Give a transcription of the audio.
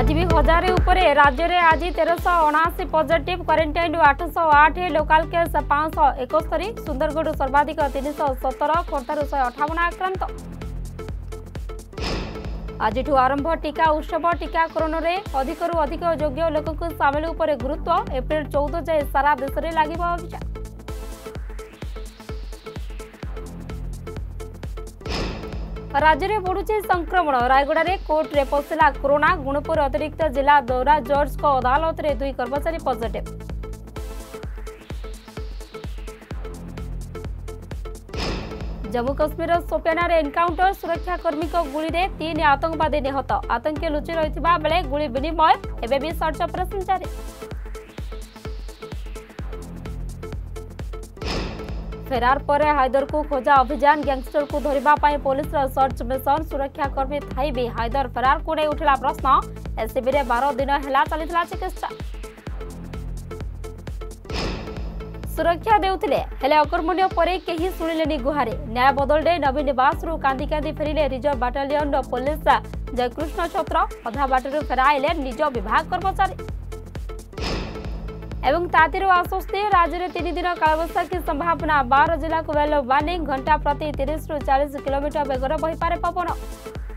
आज भी हजार राज्य में आज तेरह अणाशी पजिट क्वारेटाइन आठश आठ लोकाल केस पाँच एकस्तरी सुंदरगढ़ सर्वाधिक तीन शह सतर खोर्धार शहे अठावन आक्रांत आज आरंभ टीका उत्सव टीकाकरण में अधिकरू अधिक योग्य लोक सामिल गुरुत्व एप्रिल चौद जाए सारा देश में लगे अभियान राज्य में बढ़ुचे संक्रमण रायगड़ा रे पशिला कोरोना गुणपुर अतिरिक्त जिला दौरा जज अदालत रे दुई कर्मचारी पॉजिटिव जम्मू काश्मीर सोपियानार एनकाउंटर सुरक्षाकर्मी गुड़ी तीन आतंकवादी निहत आतंकी लुचि रही बेले गुड़ विनिमय एवं सर्च अपरेसन जारी फेरार पर हायदर को खोजा अभियान गैंगस्टर को धरने पुलिस सर्च मिशन सुरक्षाकर्मी थी हायदर फेरार को नहीं उठला प्रश्न एसीबी ने बार दिन है चिकित्सा सुरक्षा देकर्मण पर कहीं शुणिले गुहारे न्याय बदलने नवीन नवास कांदी कांदी फेरिले रिजर्व बाटालियन पुलिस जयकृष्ण छत्र अधा बाटर फेर निज विभाग कर्मचारी एवं तातिर आश्वस्ति राज्य तीन दिन कालबर्षा की संभावना बारह जिला को वेलो वार्निंग घंटा प्रति तीस रु चालीस किलोमीटर बेगर बहीपे पवन